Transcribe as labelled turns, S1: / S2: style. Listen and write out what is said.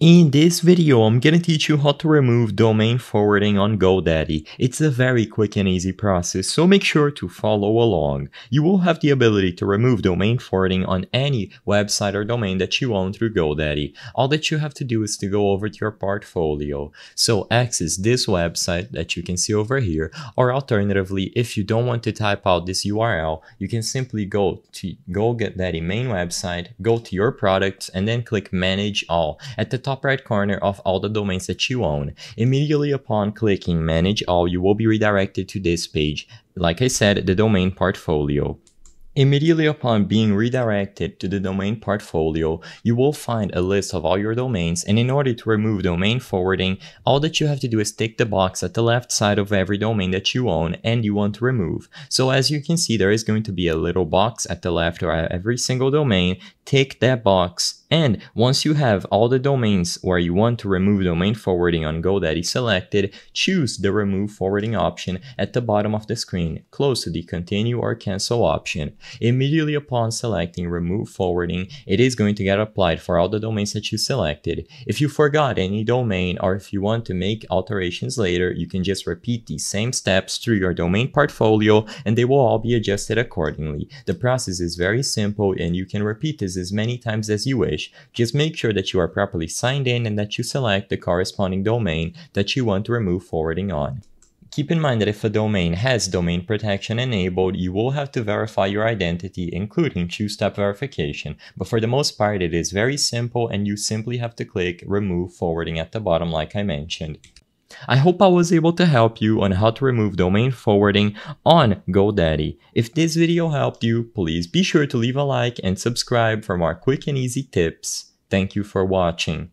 S1: In this video, I'm gonna teach you how to remove domain forwarding on GoDaddy. It's a very quick and easy process, so make sure to follow along. You will have the ability to remove domain forwarding on any website or domain that you own through GoDaddy. All that you have to do is to go over to your portfolio. So access this website that you can see over here, or alternatively, if you don't want to type out this URL, you can simply go to GoDaddy main website, go to your products, and then click manage all. At the top right corner of all the domains that you own. Immediately upon clicking manage all, you will be redirected to this page. Like I said, the domain portfolio. Immediately upon being redirected to the domain portfolio, you will find a list of all your domains and in order to remove domain forwarding, all that you have to do is tick the box at the left side of every domain that you own and you want to remove. So as you can see, there is going to be a little box at the left or every single domain, tick that box and once you have all the domains where you want to remove domain forwarding on GoDaddy selected, choose the remove forwarding option at the bottom of the screen, close to the continue or cancel option. Immediately upon selecting remove forwarding, it is going to get applied for all the domains that you selected. If you forgot any domain or if you want to make alterations later, you can just repeat these same steps through your domain portfolio and they will all be adjusted accordingly. The process is very simple and you can repeat this as many times as you wish just make sure that you are properly signed in and that you select the corresponding domain that you want to remove forwarding on. Keep in mind that if a domain has domain protection enabled, you will have to verify your identity, including two-step verification. But for the most part, it is very simple and you simply have to click remove forwarding at the bottom like I mentioned. I hope I was able to help you on how to remove domain forwarding on GoDaddy. If this video helped you, please be sure to leave a like and subscribe for more quick and easy tips. Thank you for watching.